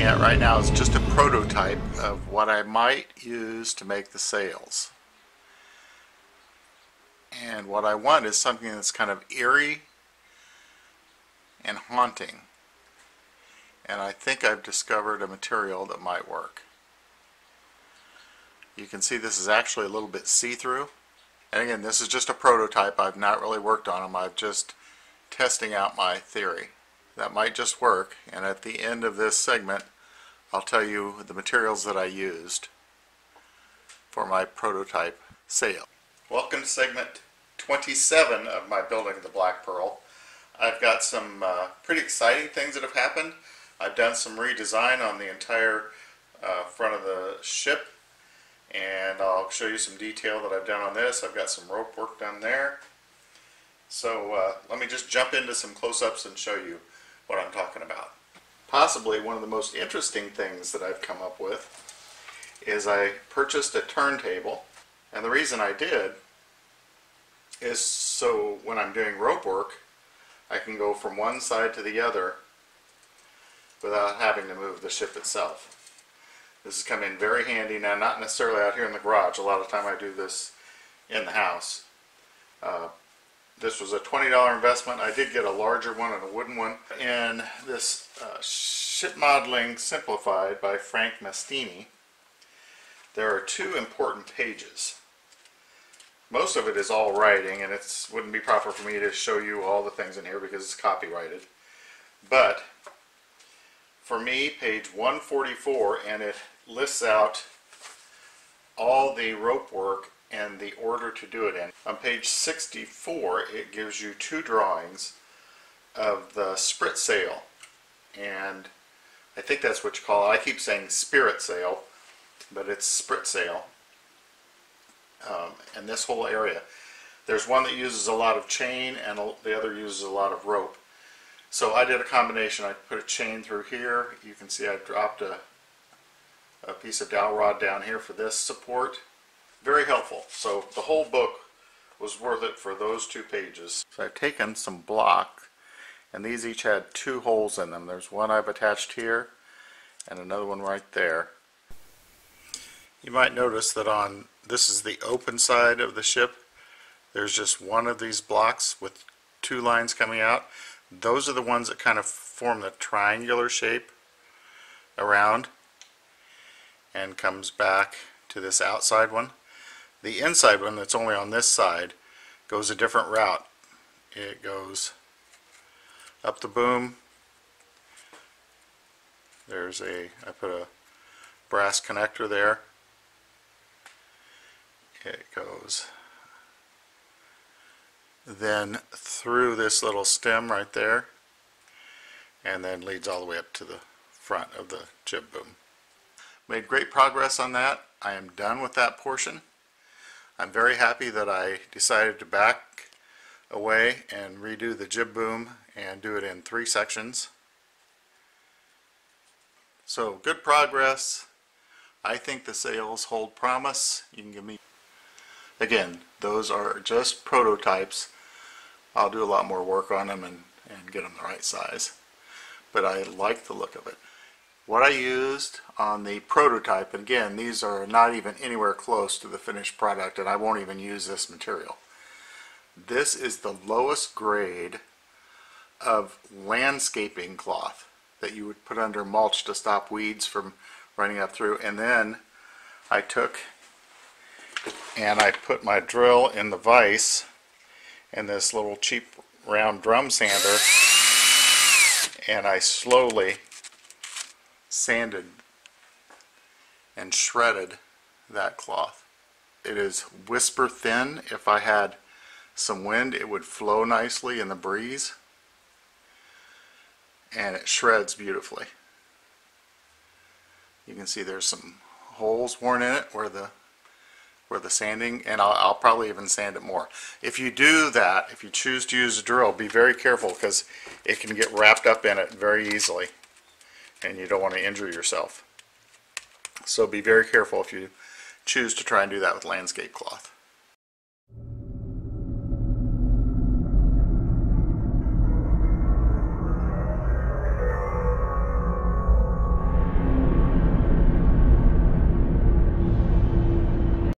at right now is just a prototype of what I might use to make the sails. And what I want is something that's kind of eerie and haunting. And I think I've discovered a material that might work. You can see this is actually a little bit see-through. And again, this is just a prototype. I've not really worked on them. I'm just testing out my theory. That might just work. And at the end of this segment, I'll tell you the materials that I used for my prototype sail. Welcome to segment 27 of my Building the Black Pearl. I've got some uh, pretty exciting things that have happened. I've done some redesign on the entire uh, front of the ship and I'll show you some detail that I've done on this. I've got some rope work done there. So uh, let me just jump into some close-ups and show you what I'm talking about. Possibly one of the most interesting things that I've come up with is I purchased a turntable and the reason I did is so when I'm doing rope work I can go from one side to the other without having to move the ship itself. This has come in very handy now, not necessarily out here in the garage. A lot of time I do this in the house. Uh, this was a $20 investment. I did get a larger one and a wooden one. In this uh, Ship Modeling Simplified by Frank Mastini, there are two important pages. Most of it is all writing, and it wouldn't be proper for me to show you all the things in here because it's copyrighted. But for me, page 144, and it lists out all the rope work and the order to do it in. On page 64, it gives you two drawings of the sprit sail. And I think that's what you call it. I keep saying spirit sail, but it's sprit sail. Um, and this whole area. There's one that uses a lot of chain and the other uses a lot of rope. So I did a combination. I put a chain through here. You can see I dropped a a piece of dowel rod down here for this support. Very helpful. So the whole book was worth it for those two pages. So I've taken some block and these each had two holes in them. There's one I've attached here and another one right there. You might notice that on this is the open side of the ship. There's just one of these blocks with two lines coming out. Those are the ones that kind of form the triangular shape around and comes back to this outside one. The inside one that's only on this side goes a different route. It goes up the boom. There's a, I put a brass connector there. It goes then through this little stem right there and then leads all the way up to the front of the jib boom. Made great progress on that. I am done with that portion. I'm very happy that I decided to back away and redo the jib boom and do it in three sections. So good progress. I think the sails hold promise. You can give me again those are just prototypes. I'll do a lot more work on them and, and get them the right size. But I like the look of it. What I used on the prototype, and again, these are not even anywhere close to the finished product, and I won't even use this material. This is the lowest grade of landscaping cloth that you would put under mulch to stop weeds from running up through. And then I took and I put my drill in the vise and this little cheap round drum sander and I slowly sanded and shredded that cloth. It is whisper thin. If I had some wind, it would flow nicely in the breeze. And it shreds beautifully. You can see there's some holes worn in it where the where the sanding and I'll, I'll, probably even sand it more. If you do that, if you choose to use a drill, be very careful because it can get wrapped up in it very easily and you don't want to injure yourself. So be very careful if you choose to try and do that with landscape cloth.